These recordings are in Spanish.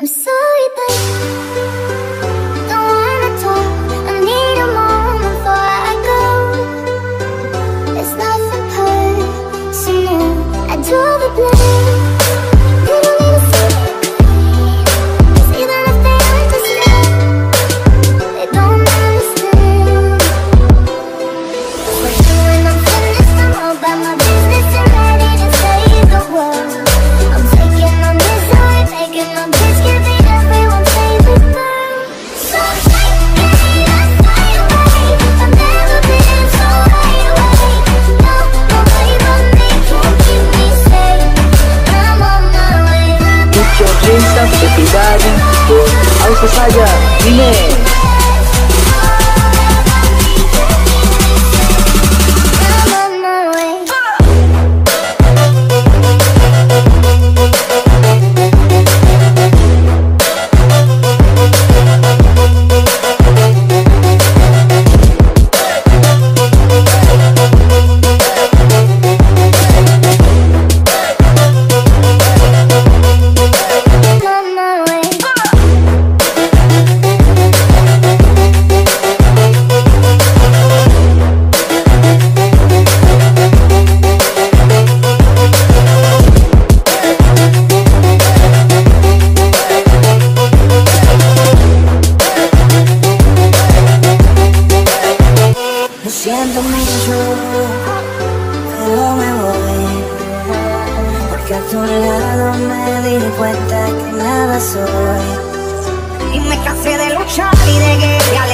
I'm sorry, but Raja Vinay Siéntome yo, no me voy, porque a tu lado me di cuenta que nada soy. Y me cansé de luchar y de guerrear,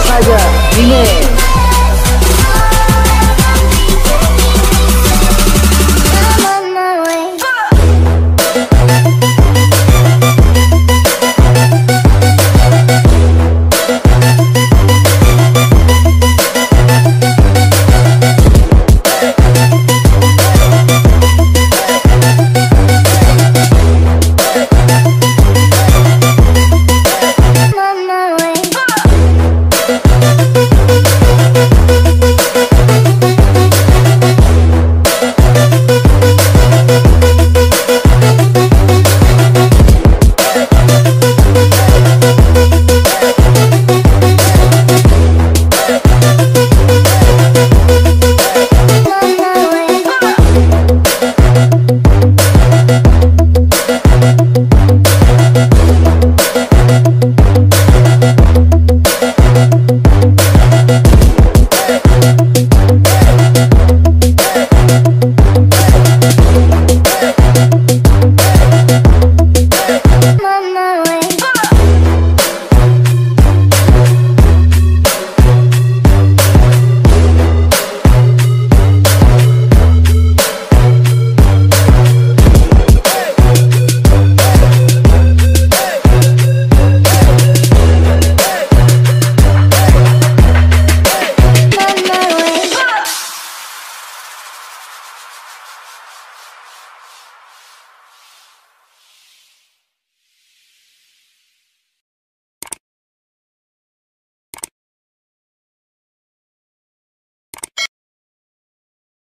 saja Dine.